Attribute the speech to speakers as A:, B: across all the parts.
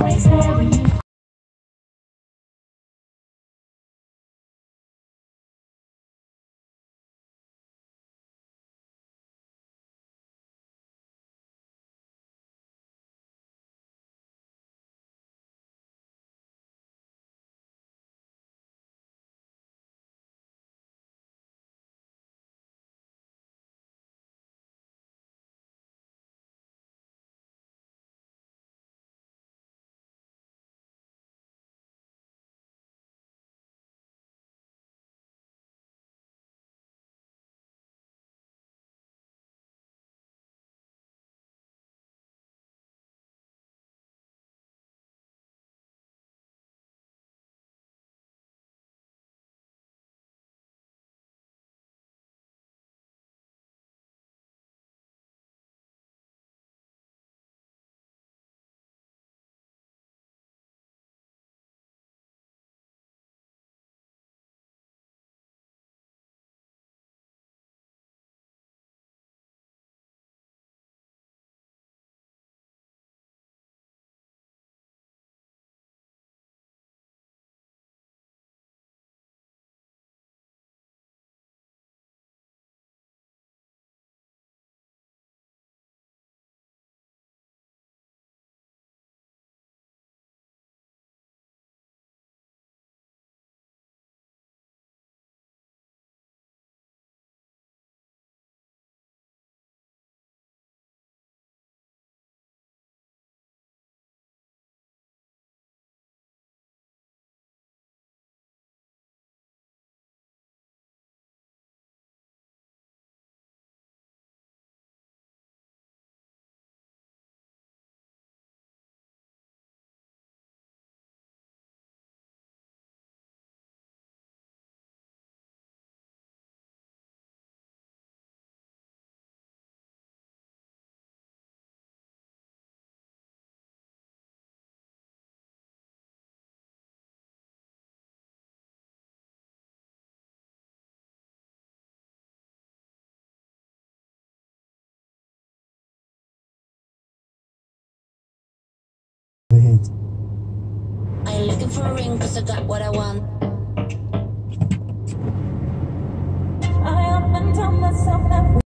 A: always there when you
B: looking for a ring cause I got what I want.
A: I and tell myself that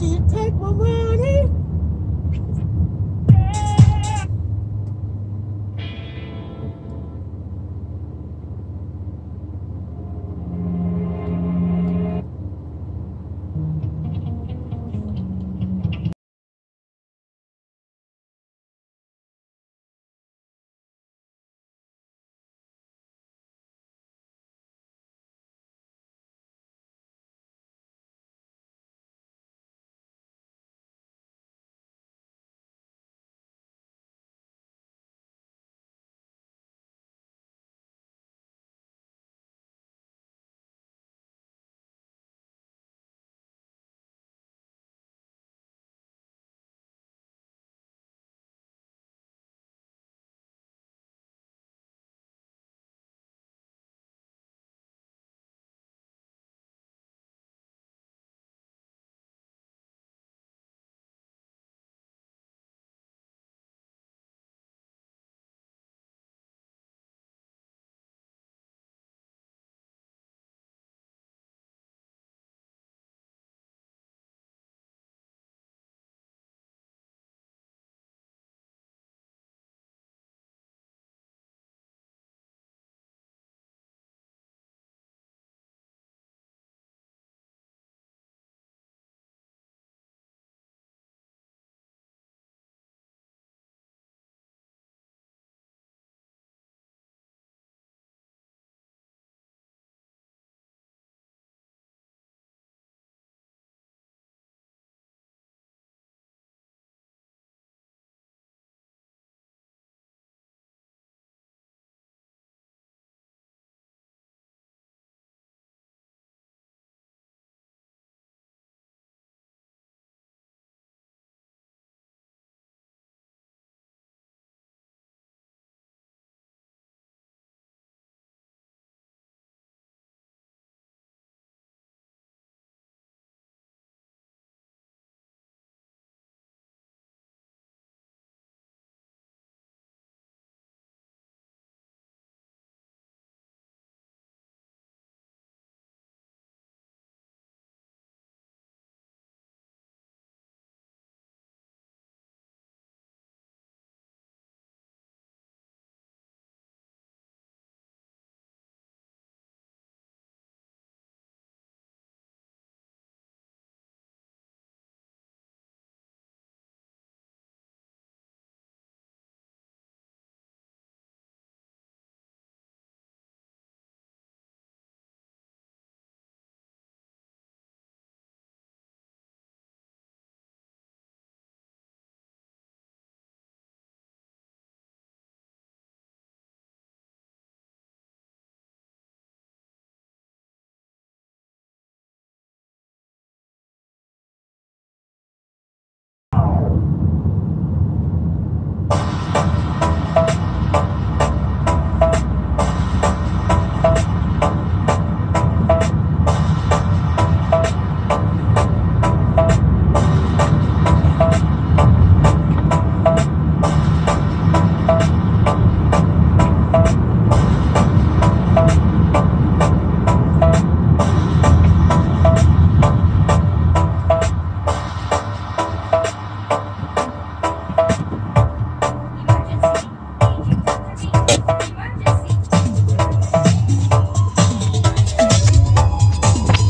A: She take my money.